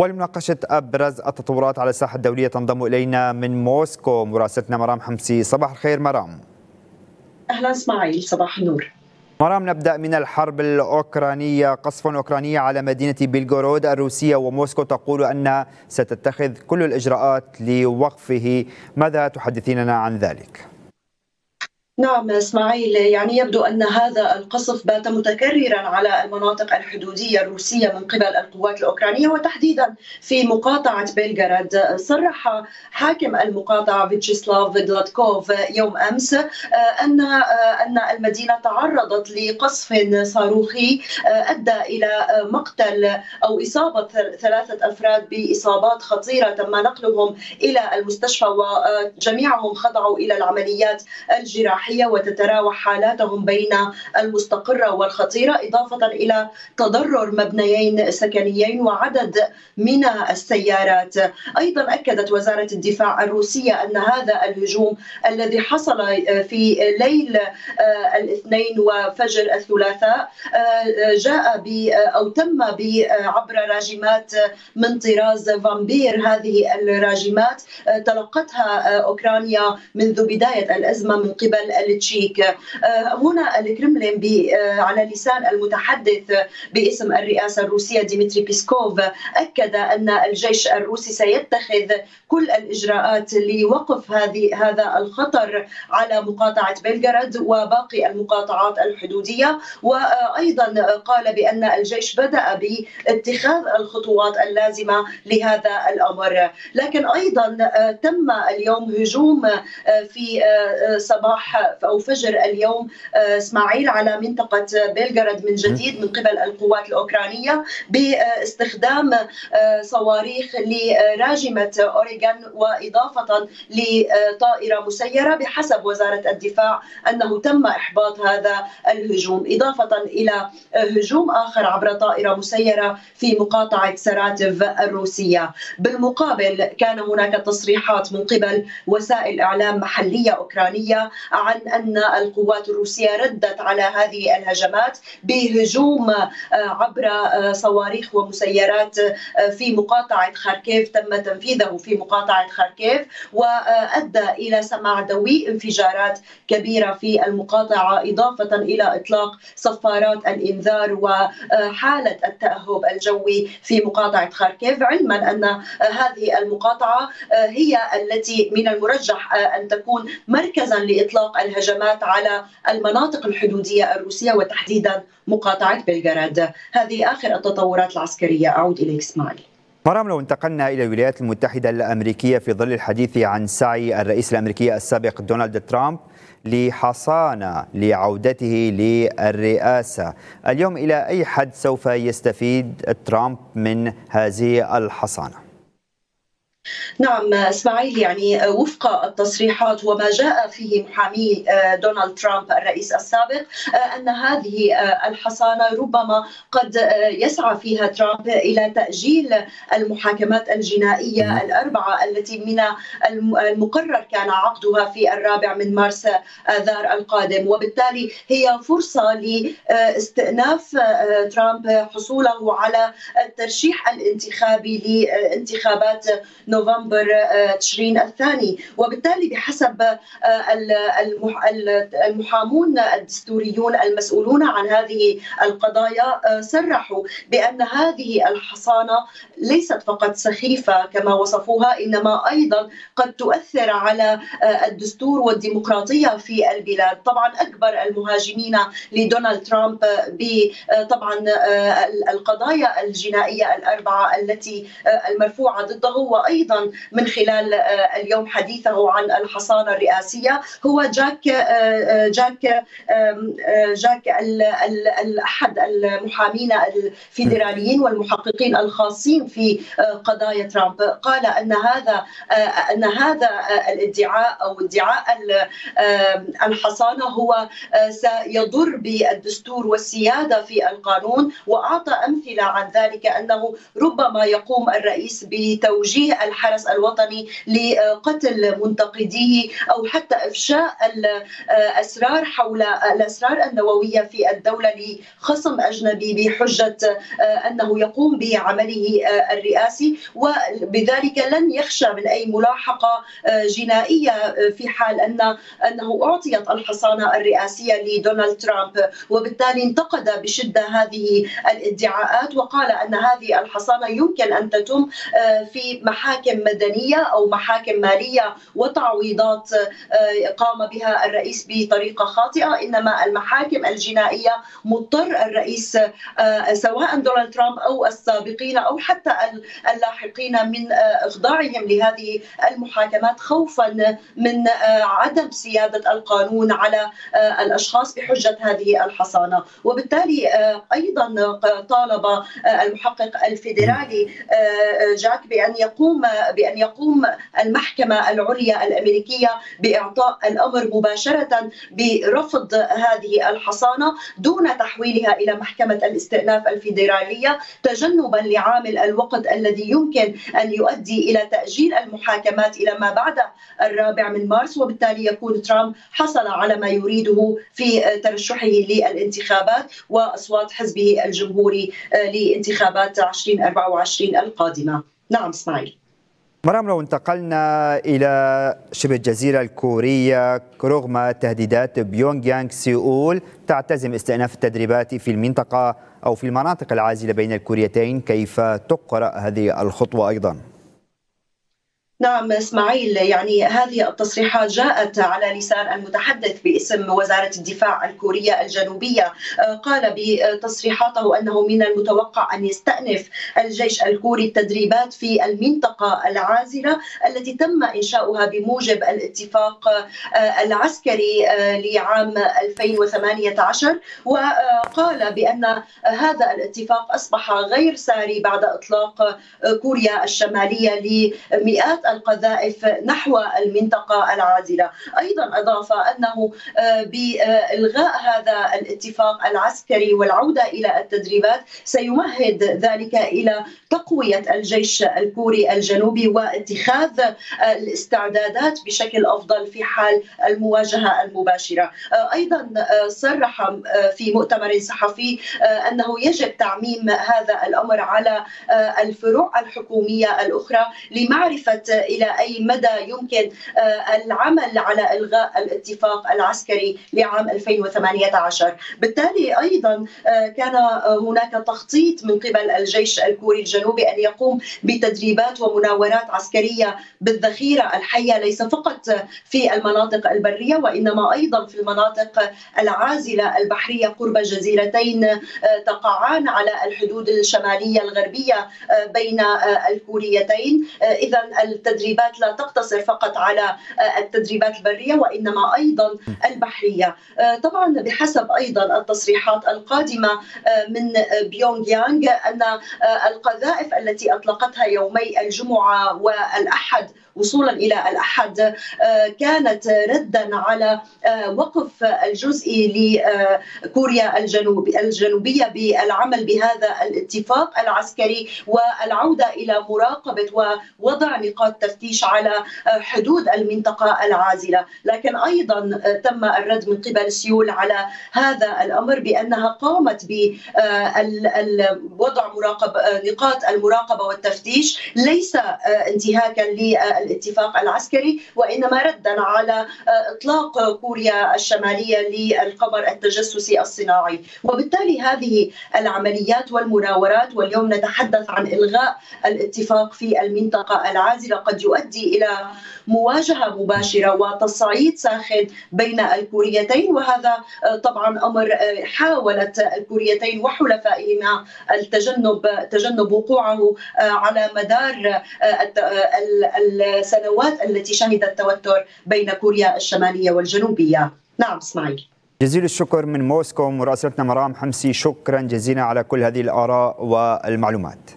ولمناقشة أبرز التطورات على الساحة الدولية تنضم إلينا من موسكو. مراسلتنا مرام حمسي صباح الخير مرام. أهلا إسماعيل. صباح النور. مرام نبدأ من الحرب الأوكرانية. قصف أوكراني على مدينة بيلغورود الروسية وموسكو تقول أنها ستتخذ كل الإجراءات لوقفه. ماذا تحدثيننا عن ذلك؟ نعم إسماعيل يعني يبدو أن هذا القصف بات متكررا على المناطق الحدودية الروسية من قبل القوات الأوكرانية وتحديدا في مقاطعة بيلغراد صرح حاكم المقاطعة فيتشيسلاف فيدلاتكوف يوم أمس أن أن المدينة تعرضت لقصف صاروخي أدى إلى مقتل أو إصابة ثلاثة أفراد بإصابات خطيرة تم نقلهم إلى المستشفى وجميعهم خضعوا إلى العمليات الجراحية. الجراحية وتتراوح حالاتهم بين المستقرة والخطيرة إضافة إلى تضرر مبنيين سكنيين وعدد من السيارات. أيضا أكدت وزارة الدفاع الروسية أن هذا الهجوم الذي حصل في ليل الاثنين وفجر الثلاثاء جاء ب أو تم عبر راجمات من طراز فامبير. هذه الراجمات تلقتها أوكرانيا منذ بداية الأزمة من قبل التشيك. هنا الكرملين على لسان المتحدث باسم الرئاسة الروسية ديمتري بيسكوف أكد أن الجيش الروسي سيتخذ كل الإجراءات لوقف هذه هذا الخطر على مقاطعة بيلغورود وباقي المقاطعات الحدودية. وأيضا قال بأن الجيش بدأ باتخاذ الخطوات اللازمة لهذا الأمر. لكن أيضا تم اليوم هجوم في صباح أو فجر اليوم إسماعيل على منطقة بلغراد من جديد من قبل القوات الأوكرانية باستخدام صواريخ لراجمة أوريغان وإضافة لطائرة مسيرة بحسب وزارة الدفاع أنه تم إحباط هذا الهجوم. إضافة إلى هجوم آخر عبر طائرة مسيرة في مقاطعه سراتيف الروسية. بالمقابل كان هناك تصريحات من قبل وسائل إعلام محلية أوكرانية عن أن القوات الروسية ردت على هذه الهجمات بهجوم عبر صواريخ ومسيرات في مقاطعه خاركيف تم تنفيذه في مقاطعه خاركيف وأدى إلى سماع دوي انفجارات كبيرة في المقاطعه إضافة إلى إطلاق صفارات الإنذار وحاله التأهب الجوي في مقاطعه خاركيف علما أن هذه المقاطعة هي التي من المرجح أن تكون مركزا لإطلاق الهجمات على المناطق الحدودية الروسية وتحديدا مقاطعة بلغراد. هذه آخر التطورات العسكرية. أعود إليك إسماعيل. مرام لو انتقلنا إلى الولايات المتحدة الأمريكية في ظل الحديث عن سعي الرئيس الأمريكي السابق دونالد ترامب لحصانة لعودته للرئاسة، اليوم إلى أي حد سوف يستفيد ترامب من هذه الحصانة؟ نعم اسماعيل يعني وفق التصريحات وما جاء فيه محامي دونالد ترامب الرئيس السابق أن هذه الحصانة ربما قد يسعى فيها ترامب إلى تأجيل المحاكمات الجنائية الأربعة التي من المقرر كان عقدها في الرابع من مارس اذار القادم. وبالتالي هي فرصة لاستئناف ترامب حصوله على الترشيح الانتخابي لانتخابات نوفمبر تشرين الثاني. وبالتالي بحسب المحامون الدستوريون المسؤولون عن هذه القضايا صرحوا بأن هذه الحصانة ليست فقط سخيفة كما وصفوها إنما أيضا قد تؤثر على الدستور والديمقراطية في البلاد. طبعا أكبر المهاجمين لدونالد ترامب طبعا القضايا الجنائية الأربعة التي المرفوعة ضده وأيضا من خلال اليوم حديثه عن الحصانة الرئاسية. هو جاك جاك جاك احد المحامين الفيدراليين والمحققين الخاصين في قضايا ترامب. قال أن هذا أن هذا الادعاء أو ادعاء الحصانة هو سيضر بالدستور والسيادة في القانون. وأعطى أمثلة عن ذلك أنه ربما يقوم الرئيس بتوجيه الحرس الوطني لقتل منتقديه أو حتى إفشاء الاسرار حول الأسرار النووية في الدولة لخصم أجنبي بحجة أنه يقوم بعمله الرئاسي. وبذلك لن يخشى من أي ملاحقة جنائية في حال ان أنه أعطيت الحصانة الرئاسية لدونالد ترامب. وبالتالي انتقد بشدة هذه الادعاءات وقال أن هذه الحصانة يمكن أن تتم آه، في محاكم مدنية أو محاكم مالية وتعويضات آه، قام بها الرئيس بطريقة خاطئة. إنما المحاكم الجنائية مضطر الرئيس آه، سواء دونالد ترامب أو السابقين أو حتى اللاحقين من إخضاعهم لهذه المحاكمات خوفا من عدم سيادة القانون على الأشخاص بحجة هذه الحصانة. وبالتالي أيضا طالب المحقق الفيدرالي جاك بأن يقوم بأن يقوم المحكمة العليا الأمريكية بإعطاء الأمر مباشرة برفض هذه الحصانة دون تحويلها إلى محكمة الاستئناف الفيدرالية تجنبا لعامل الوقت الذي يمكن أن يؤدي إلى تأجيل المحاكمات إلى ما بعد الرابع من مارس. وبالتالي يكون ترامب حصل على ما يريده في ترشحه للانتخابات وأصوات حزبه الجمهوري لانتخابات 2024 القادمة. نعم إسماعيل. مرام لو انتقلنا إلى شبه الجزيرة الكورية رغم تهديدات بيونغ يانغ سيول تعتزم استئناف التدريبات في المنطقة أو في المناطق العازلة بين الكوريتين كيف تقرأ هذه الخطوة أيضاً؟ نعم إسماعيل يعني هذه التصريحات جاءت على لسان المتحدث باسم وزارة الدفاع الكورية الجنوبية. آه، قال بتصريحاته أنه من المتوقع أن يستأنف الجيش الكوري التدريبات في المنطقة العازلة التي تم إنشاؤها بموجب الاتفاق آه، العسكري آه، لعام 2018 وقال بأن هذا الاتفاق أصبح غير ساري بعد إطلاق كوريا الشمالية لمئات القذائف نحو المنطقة العازلة أيضا أضاف أنه آه، بإلغاء هذا الاتفاق العسكري والعودة إلى التدريبات سيمهد ذلك إلى تقوية الجيش الكوري الجنوبي واتخاذ الاستعدادات بشكل أفضل في حال المواجهة المباشرة. آه، أيضا آه، صرح في مؤتمر صحفي أنه يجب تعميم هذا الأمر على الفروع الحكومية الأخرى لمعرفة إلى أي مدى يمكن آه، العمل على إلغاء الاتفاق العسكري لعام 2018 بالتالي أيضا آه، كان هناك تخطيط من قبل الجيش الكوري الجنوبي أن يقوم بتدريبات ومناورات عسكرية بالذخيرة الحية ليس فقط في المناطق البرية وإنما أيضا في المناطق العازلة البحرية. قرب جزيرتين آه، تقعان على الحدود الشمالية الغربية بين الكوريتين. اذا التدريبات لا تقتصر فقط على آه، التدريبات البرية وإنما أيضا البحرية. آه، طبعا بحسب أيضا التصريحات القادمة آه، من بيونغ يانغ ان القذائف التي أطلقتها يومي الجمعة والأحد وصولا إلى الأحد كانت ردا على وقف الجزئي لكوريا الجنوب الجنوبية بالعمل بهذا الاتفاق العسكري والعودة إلى مراقبة ووضع نقاط تفتيش على آه، حدود المنطقة العازلة، لكن أيضا تم الرد من قبل سيول على هذا الأمر بأنها قامت بوضع مراقب نقاط المراقبة والتفتيش. ليس انتهاكا الاتفاق العسكري وإنما ردا على إطلاق كوريا الشمالية للقمر التجسسي الصناعي. وبالتالي هذه العمليات والمناورات واليوم نتحدث عن إلغاء الاتفاق في المنطقة العازلة. قد يؤدي إلى مواجهة مباشرة وتصعيد ساخن بين الكوريتين وهذا طبعا أمر حاولت الكوريتين وحلفائهما التجنب تجنب وقوعه على مدار السنوات التي شهدت توتر بين كوريا الشمالية والجنوبية. نعم إسماعيل. جزيل الشكر من موسكو مراسلتنا مرام حمسي شكرا جزيلا على كل هذه الآراء والمعلومات.